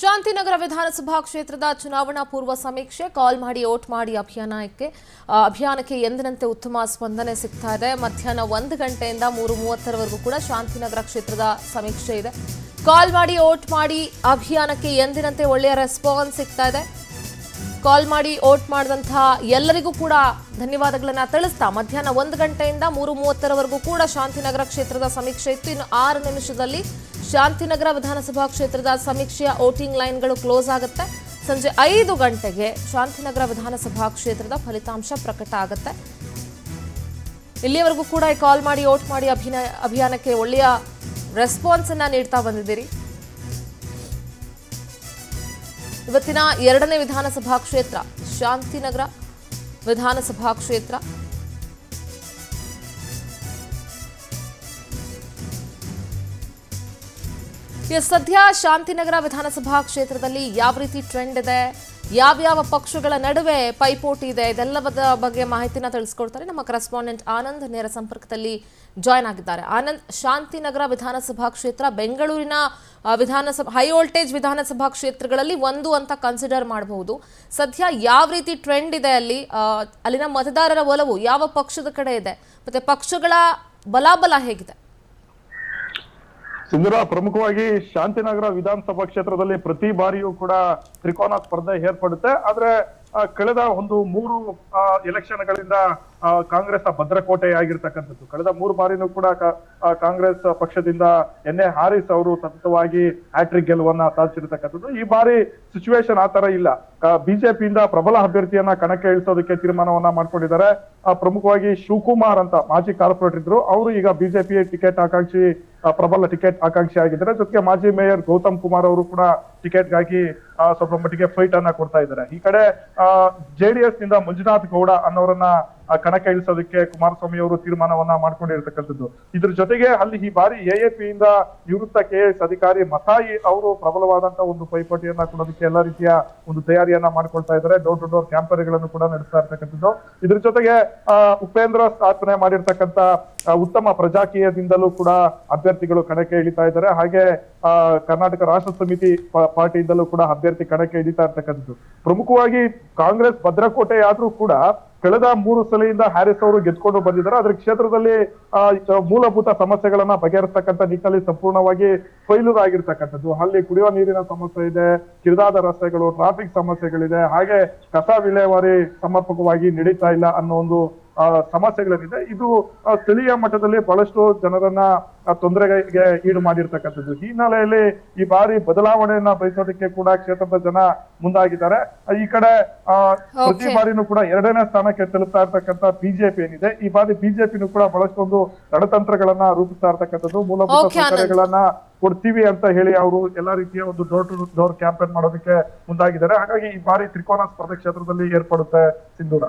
ಶಾಂತಿನಗರ ವಿಧಾನಸಭಾ ಕ್ಷೇತ್ರದ ಚುನಾವಣಾ ಪೂರ್ವ ಸಮೀಕ್ಷೆ, ಕಾಲ್ ಮಾಡಿ ಓಟ್ ಮಾಡಿ ಅಭಿಯಾನಕ್ಕೆ ಅಭಿಯಾನಕ್ಕೆ ಎಂದಿನಂತೆ ಉತ್ತಮ ಸ್ಪಂದನೆ ಸಿಗ್ತಾ ಇದೆ. ಮಧ್ಯಾಹ್ನ ಒಂದು ಗಂಟೆಯಿಂದ ಮೂರು ಮೂವತ್ತರವರೆಗೂ ಕೂಡ ಶಾಂತಿನಗರ ಕ್ಷೇತ್ರದ ಸಮೀಕ್ಷೆ ಇದೆ. ಕಾಲ್ ಮಾಡಿ ಓಟ್ ಮಾಡಿ ಅಭಿಯಾನಕ್ಕೆ ಎಂದಿನಂತೆ ಒಳ್ಳೆಯ ರೆಸ್ಪಾನ್ಸ್ ಸಿಗ್ತಾ ಇದೆ. ಕಾಲ್ ಮಾಡಿ ಓಟ್ ಮಾಡಿದಂತಹ ಎಲ್ಲರಿಗೂ ಕೂಡ ಧನ್ಯವಾದಗಳನ್ನು ತಿಳಿಸ್ತಾ ಮಧ್ಯಾಹ್ನ ಒಂದು ಗಂಟೆಯಿಂದ ಮೂರು ಮೂವತ್ತರವರೆಗೂ ಕೂಡ ಶಾಂತಿನಗರ ಕ್ಷೇತ್ರದ ಸಮೀಕ್ಷೆ ಇತ್ತು. ಇನ್ನು ಆರು ನಿಮಿಷದಲ್ಲಿ ಶಾಂತಿನಗರ ವಿಧಾನಸಭಾ ಕ್ಷೇತ್ರದ ಸಮೀಕ್ಷೆಯ ವೋಟಿಂಗ್ ಲೈನ್ಗಳು ಕ್ಲೋಸ್ ಆಗುತ್ತೆ. ಸಂಜೆ ಐದು ಗಂಟೆಗೆ ಶಾಂತಿನಗರ ವಿಧಾನಸಭಾ ಕ್ಷೇತ್ರದ ಫಲಿತಾಂಶ ಪ್ರಕಟ ಆಗುತ್ತೆ. ಇಲ್ಲಿಯವರೆಗೂ ಕೂಡ ಕಾಲ್ ಮಾಡಿ, ವೋಟ್ ಮಾಡಿ ಅಭಿಯಾನಕ್ಕೆ ಒಳ್ಳೆಯ ರೆಸ್ಪಾನ್ಸ್ ಅನ್ನ ನೀಡ್ತಾ ಬಂದಿದ್ದೀರಿ. ಇವತ್ತಿನ ಎರಡನೇ ವಿಧಾನಸಭಾ ಕ್ಷೇತ್ರ, ಶಾಂತಿನಗರ ವಿಧಾನಸಭಾ ಕ್ಷೇತ್ರ. ಸದ್ಯ ಶಾಂತಿನಗರ ವಿಧಾನಸಭಾ ಕ್ಷೇತ್ರದಲ್ಲಿ ಯಾವ ರೀತಿ ಟ್ರೆಂಡ್ ಇದೆ, ಯಾವ್ಯಾವ ಪಕ್ಷಗಳ ನಡುವೆ ಪೈಪೋಟಿ ಇದೆ, ಇದೆಲ್ಲವದ ಬಗ್ಗೆ ಮಾಹಿತಿನ ತಿಳಿಸ್ಕೊಡ್ತಾರೆ ನಮ್ಮ ಕರೆಸ್ಪಾಂಡೆಂಟ್ ಆನಂದ್ ನೇರ ಸಂಪರ್ಕದಲ್ಲಿ ಜಾಯ್ನ್ ಆಗಿದ್ದಾರೆ. ಆನಂದ್, ಶಾಂತಿನಗರ ವಿಧಾನಸಭಾ ಕ್ಷೇತ್ರ ಬೆಂಗಳೂರಿನ ವಿಧಾನಸಭಾ ಹೈ ವೋಲ್ಟೇಜ್ ವಿಧಾನಸಭಾ ಕ್ಷೇತ್ರಗಳಲ್ಲಿ ಒಂದು ಅಂತ ಕನ್ಸಿಡರ್ ಮಾಡಬಹುದು. ಸದ್ಯ ಯಾವ ರೀತಿ ಟ್ರೆಂಡ್ ಇದೆ ಅಲ್ಲಿ? ಅಲ್ಲಿನ ಮತದಾರರ ಒಲವು ಯಾವ ಪಕ್ಷದ ಕಡೆ ಇದೆ? ಮತ್ತೆ ಪಕ್ಷಗಳ ಬಲಾಬಲ ಹೇಗಿದೆ? ಸಿಂಧೂರ ಪ್ರಮುಖವಾಗಿ ಶಾಂತಿನಗರ ವಿಧಾನಸಭಾ ಕ್ಷೇತ್ರದಲ್ಲಿ ಪ್ರತಿ ಬಾರಿಯೂ ಕೂಡ ತ್ರಿಕೋನ ಸ್ಪರ್ಧೆ ಏರ್ಪಡುತ್ತೆ. ಆದ್ರೆ ಕಳೆದ ಒಂದು ಮೂರು ಎಲೆಕ್ಷನ್ಗಳಿಂದ ಕಾಂಗ್ರೆಸ್ ಭದ್ರಕೋಟೆ ಆಗಿರ್ತಕ್ಕಂಥದ್ದು ಕಳೆದ ಮೂರು ಬಾರಿನೂ ಕೂಡ ಕಾಂಗ್ರೆಸ್ ಪಕ್ಷದಿಂದ ಎನ್ ಎ ಹಾರಿಸ್ ಅವರು ಸತತವಾಗಿ ಹ್ಯಾಟ್ರಿಕ್ ಗೆಲುವನ್ನ ಸಾಧಿಸಿರ್ತಕ್ಕಂಥದ್ದು. ಈ ಬಾರಿ ಸಿಚುವೇಶನ್ ಆ ತರ ಇಲ್ಲ. ಬಿಜೆಪಿಯಿಂದ ಪ್ರಬಲ ಅಭ್ಯರ್ಥಿಯನ್ನ ಕಣಕ್ಕೆ ಇಳಿಸೋದಕ್ಕೆ ತೀರ್ಮಾನವನ್ನ ಮಾಡ್ಕೊಂಡಿದ್ದಾರೆ. ಪ್ರಮುಖವಾಗಿ ಶಿವಕುಮಾರ್ ಅಂತ ಮಾಜಿ ಕಾರ್ಪೊರೇಟರ್ ಇದ್ರು. ಅವರು ಈಗ ಬಿಜೆಪಿ ಟಿಕೆಟ್ ಆಕಾಂಕ್ಷಿ ಪ್ರಬಲ ಟಿಕೆಟ್ ಆಕಾಂಕ್ಷಿ ಆಗಿದ್ದಾರೆ. ಜೊತೆಗೆ ಮಾಜಿ ಮೇಯರ್ ಗೌತಮ್ ಕುಮಾರ್ ಅವರು ಕೂಡ ಟಿಕೆಟ್ಗಾಗಿ ಗಾಗಿ ಸ್ವಲ್ಪ ಮಟ್ಟಿಗೆ ಫೈಟ್ ಅನ್ನ ಕೊಡ್ತಾ ಇದ್ದಾರೆ. ಈ ಕಡೆ ಜೆಡಿಎಸ್ನಿಂದ ಮಂಜುನಾಥ್ ಗೌಡ ಅನ್ನೋರನ್ನ ಕಣಕ್ಕೆ ಇಳಿಸೋದಕ್ಕೆ ಕುಮಾರಸ್ವಾಮಿ ಅವರು ತೀರ್ಮಾನವನ್ನ ಮಾಡ್ಕೊಂಡಿರ್ತಕ್ಕಂಥದ್ದು. ಇದ್ರ ಜೊತೆಗೆ ಅಲ್ಲಿ ಈ ಬಾರಿ ಎ ಇಂದ ನಿವೃತ್ತ ಕೆ ಎಸ್ ಅಧಿಕಾರಿ ಮಸಾಯಿ ಅವರು ಪ್ರಬಲವಾದಂತ ಒಂದು ಪೈಪೋಟಿಯನ್ನ ಕೊಡೋದಕ್ಕೆ ಎಲ್ಲಾ ರೀತಿಯ ಒಂದು ತಯಾರಿಯನ್ನ ಮಾಡ್ಕೊಳ್ತಾ ಇದ್ದಾರೆ. ಡೋರ್ ಟು ಡೋರ್ ಕ್ಯಾಂಪರ್ಗಳನ್ನು ಕೂಡ ನಡೆಸ್ತಾ ಇರ್ತಕ್ಕಂಥದ್ದು. ಇದ್ರ ಜೊತೆಗೆ ಆ, ಉಪೇಂದ್ರ ಸ್ಥಾಪನೆ ಮಾಡಿರ್ತಕ್ಕಂಥ ಉತ್ತಮ ಪ್ರಜಾಕೀಯದಿಂದಲೂ ಕೂಡ ಅಭ್ಯರ್ಥಿಗಳು ಕಣಕ್ಕೆ ಇಳಿತಾ ಇದ್ದಾರೆ. ಹಾಗೆ ಆ, ಕರ್ನಾಟಕ ರಾಷ್ಟ್ರ ಸಮಿತಿ ಪಾರ್ಟಿಯಿಂದಲೂ ಕೂಡ ಅಭ್ಯರ್ಥಿ ಕಣಕ್ಕೆ ಇಳಿತಾ ಇರ್ತಕ್ಕಂಥದ್ದು. ಪ್ರಮುಖವಾಗಿ ಕಾಂಗ್ರೆಸ್ ಭದ್ರಕೋಟೆ ಆದ್ರೂ ಕೂಡ ಕಳೆದ ಮೂರು ಸಲಿಯಿಂದ ಹ್ಯಾರಿಸ್ ಅವರು ಗೆದ್ಕೊಂಡು ಬಂದಿದ್ದಾರೆ. ಆದ್ರೆ ಕ್ಷೇತ್ರದಲ್ಲಿ ಮೂಲಭೂತ ಸಮಸ್ಯೆಗಳನ್ನ ಬಗೆಹರಿಸ್ತಕ್ಕಂಥ ನಿಟ್ಟಿನಲ್ಲಿ ಸಂಪೂರ್ಣವಾಗಿ ಫೈಲೂರ್ ಆಗಿರ್ತಕ್ಕಂಥದ್ದು. ಅಲ್ಲಿ ಕುಡಿಯುವ ನೀರಿನ ಸಮಸ್ಯೆ ಇದೆ, ಕಿರಿದಾದ ರಸ್ತೆಗಳು ಟ್ರಾಫಿಕ್ ಸಮಸ್ಯೆಗಳಿದೆ. ಹಾಗೆ ಕಸ ವಿಲೇವಾರಿ ಸಮರ್ಪಕವಾಗಿ ನಡೀತಾ ಇಲ್ಲ ಅನ್ನೋ ಒಂದು ಸಮಸ್ಯೆಗಳೇನಿದೆ ಇದು ಸ್ಥಳೀಯ ಮಟ್ಟದಲ್ಲಿ ಬಹಳಷ್ಟು ಜನರನ್ನ ತೊಂದರೆಗೆ ಈಡು ಮಾಡಿರ್ತಕ್ಕಂಥದ್ದು. ಈ ಹಿನ್ನೆಲೆಯಲ್ಲಿ ಈ ಬಾರಿ ಬದಲಾವಣೆಯನ್ನ ಬಯಸೋದಕ್ಕೆ ಕೂಡ ಕ್ಷೇತ್ರದ ಜನ ಮುಂದಾಗಿದ್ದಾರೆ. ಈ ಕಡೆ ಪ್ರತಿ. ಬಾರಿನೂ ಕೂಡ ಎರಡನೇ ಸ್ಥಾನಕ್ಕೆ ತಲುಪ್ತಾ ಇರ್ತಕ್ಕಂಥ ಬಿಜೆಪಿ ಏನಿದೆ. ಈ ಬಾರಿ ಬಿಜೆಪಿನೂ ಕೂಡ ಬಹಳಷ್ಟೊಂದು ರಣತಂತ್ರಗಳನ್ನ ರೂಪಿಸ್ತಾ ಇರ್ತಕ್ಕಂಥದ್ದು. ಮೂಲಭೂತ. ಸೌಕರ್ಯಗಳನ್ನ ಕೊಡ್ತೀವಿ ಅಂತ ಹೇಳಿ ಅವರು ಎಲ್ಲಾ ರೀತಿಯ ಒಂದು ಡೋರ್ ಟು ಡೋರ್ ಕ್ಯಾಂಪೇನ್ ಮಾಡೋದಕ್ಕೆ ಮುಂದಾಗಿದ್ದಾರೆ. ಹಾಗಾಗಿ ಈ ಬಾರಿ ತ್ರಿಕೋನ ಸ್ಪರ್ಧೆ ಕ್ಷೇತ್ರದಲ್ಲಿ ಏರ್ಪಡುತ್ತೆ ಸಿಂಧೂರ.